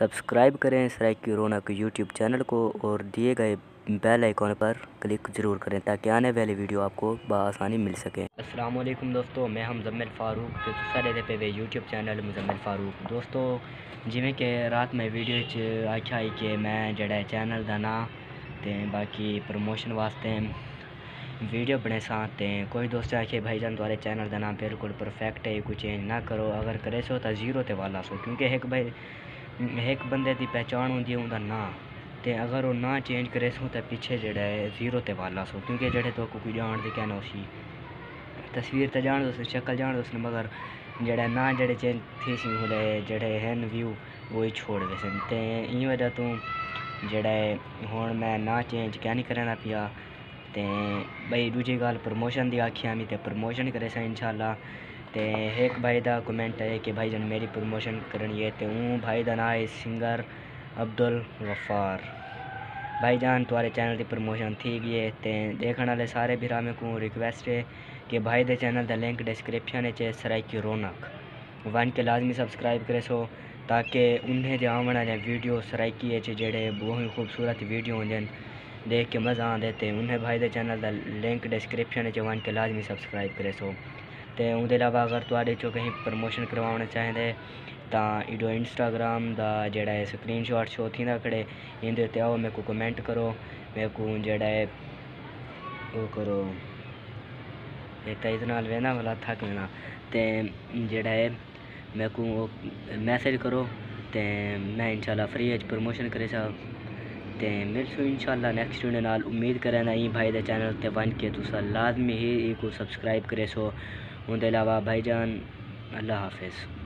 Subscribe करें सराइकी रौनक YouTube channel को और दिए गए बेल आइकॉन पर क्लिक ज़रूर करें ताकि आने वाली वीडियो आपको बसानी मिल सके। वालेकुम दोस्तों, मैं हम जम्मिल फारूक तो सारे पे यूट्यूब चैनल मुजम्मिल फारूक। दोस्तों जिमें कि रात में वीडियो आख्या है कि मैं जड़ा चैनल का ना, ते बाकी प्रमोशन वास्ते वीडियो बने सा, ते कोई दोस्त आखे, भाई जान तुम्हारे चैनल का नाम बिल्कुल परफेक्ट है कोई चेंज ना करो, अगर करे सो तो ज़ीरो ते वाला सो, क्योंकि एक भाई एक बंदे की पहचान होंगी उनका ना तो अगर वो ना चेंज करे सो तो पिछे जड़ा है ज़ीरो ते वाला सो। क्योंकि जड़े तो कोई जान दे कहना उसी। तस्वीर तो जान दो शक्ल जान दो मगर जड़ा ना जड़े चेंज थी सी हैं व्यू वो ही छोड़ दे सन। ते इन वजह तो जड़ा हूँ मैं ना चेंज क्या नहीं करना पिया। ते भाई दूजी गल प्रमोशन की आखिया मी तो प्रमोशन करे सा इंशाल्लाह ते एक भाई का कमेंट है कि भाई जन मेरी प्रमोशन करनी है तो हूँ भाई का नाम है सिंगर अब्दुल गफ्फार। भाई जान तुम्हारे चैनल की प्रमोशन थी गई है तो देखने वाले सारे भरा में को रिक्वेस्ट है कि भाई के चैनल का लिंक डिस्क्रिप्शन है सराइकी रौनक। वन के लाजमी सब्सक्राइब करे सो, ताकि उन्हें जो आने वाले वीडियो सराइकी जेड़े बहुत ही खूबसूरत वीडियो होंगे देख के मज़ा आते उन्हें भाई के चैनल का लिंक डिस्क्रिप्शन वन के लाजमी सब्सक्राइब करे सो। तो उनके अलावा अगर थोड़े चो कहीं प्रमोशन करवाना चाहते तो इडो इंस्टाग्राम का जड़ा है स्क्रीन शॉट शो थी खड़े इंदे आओ, मेरे को कमेंट करो, मेरे को जड़ा है वो करो। इतना वेना वाला थक लेना तो जड़ा है मेरे को मैसेज करो तो मैं इंशाल्लाह फ्री एज प्रमोशन करे सा ते मिलसू इंशाल्लाह नेक्स्ट वीडियो नाल। उम्मीद करें ना भाई दे चैनल ते वन के तुसा लाजमी ही को सब्सक्राइब करे सो उनके अलावा भाईजान अल्लाह हाफिज़।